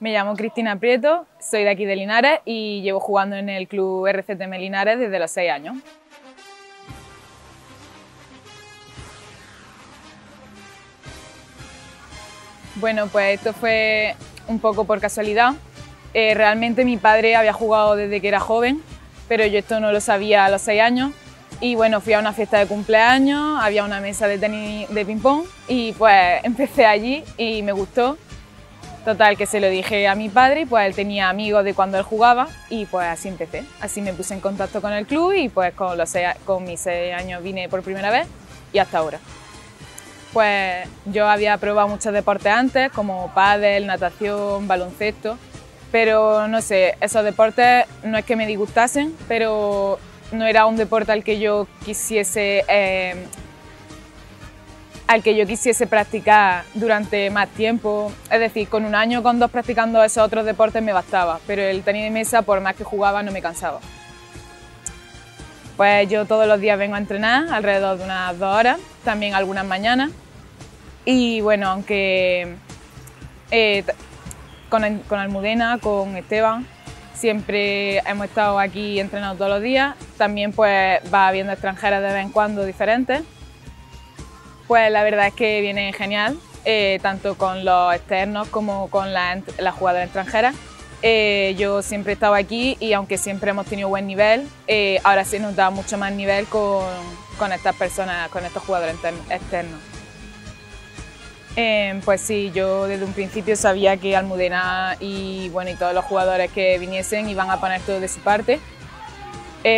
Me llamo Cristina Prieto, soy de aquí de Linares y llevo jugando en el club RCTM Linares desde los 6 años. Bueno, pues esto fue un poco por casualidad. Eh, realmente mi padre había jugado desde que era joven, pero yo esto no lo sabía a los 6 años. Y bueno, fui a una fiesta de cumpleaños, había una mesa de tenis de ping-pong y pues empecé allí y me gustó Total, que se lo dije a mi padre y pues él tenía amigos de cuando él jugaba y pues así empecé. Así me puse en contacto con el club y pues con, los con mis seis años vine por primera vez y hasta ahora. Pues yo había probado muchos deportes antes, como pádel, natación, baloncesto, pero no sé, esos deportes no es que me disgustasen, pero no era un deporte al que yo quisiese eh, al que yo quisiese practicar durante más tiempo. Es decir, con un año, con dos practicando esos otros deportes me bastaba, pero el tenis de mesa, por más que jugaba, no me cansaba. Pues yo todos los días vengo a entrenar, alrededor de unas dos horas, también algunas mañanas. Y bueno, aunque eh, con, con Almudena, con Esteban, siempre hemos estado aquí entrenando todos los días, también pues va habiendo extranjeras de vez en cuando diferentes pues la verdad es que viene genial, eh, tanto con los externos como con las la jugadoras extranjeras. Eh, yo siempre he estado aquí y aunque siempre hemos tenido buen nivel, eh, ahora se nos da mucho más nivel con, con estas personas, con estos jugadores externos. pues sí, yo desde un principio sabía que Almudena y, bueno, y todos los jugadores que viniesen iban a poner todo de su parte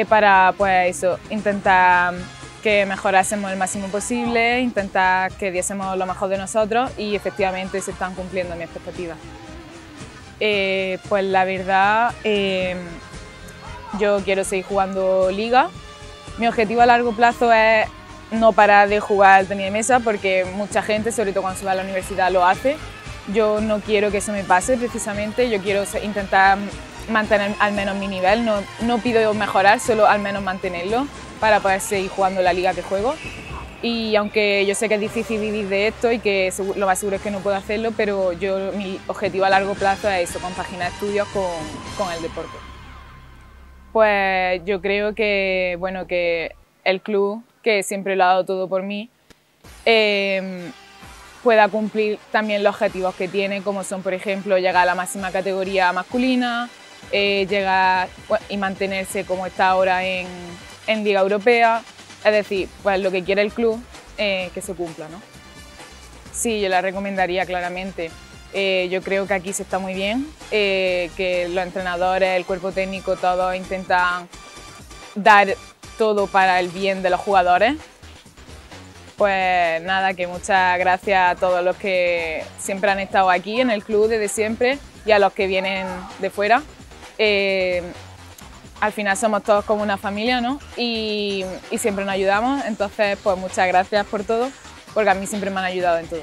para pues eso, intentar que mejorásemos el máximo posible, intentar que diésemos lo mejor de nosotros y efectivamente se están cumpliendo mis expectativas. Eh, pues la verdad, eh, yo quiero seguir jugando liga. Mi objetivo a largo plazo es no parar de jugar al tenis de mesa porque mucha gente, sobre todo cuando se va a la universidad, lo hace. Yo no quiero que eso me pase precisamente, yo quiero intentar mantener al menos mi nivel, no, no pido mejorar, solo al menos mantenerlo para poder seguir jugando la liga que juego. Y aunque yo sé que es difícil vivir de esto y que lo más seguro es que no puedo hacerlo, pero yo mi objetivo a largo plazo es eso, compaginar estudios con, con el deporte. Pues yo creo que, bueno, que el club, que siempre lo ha dado todo por mí, em, pueda cumplir también los objetivos que tiene, como son, por ejemplo, llegar a la máxima categoría masculina, eh, llegar y mantenerse como está ahora en, en Liga Europea, es decir, pues lo que quiere el club eh, que se cumpla. ¿no? Sí, yo la recomendaría claramente. Eh, yo creo que aquí se está muy bien, eh, que los entrenadores, el cuerpo técnico, todos intentan dar todo para el bien de los jugadores. Pues nada, que muchas gracias a todos los que siempre han estado aquí en el club desde siempre y a los que vienen de fuera al final somos todos como una familia, ¿no? Y, y siempre nos ayudamos, entonces pues muchas gracias por todo, porque a mí siempre me han ayudado en todo.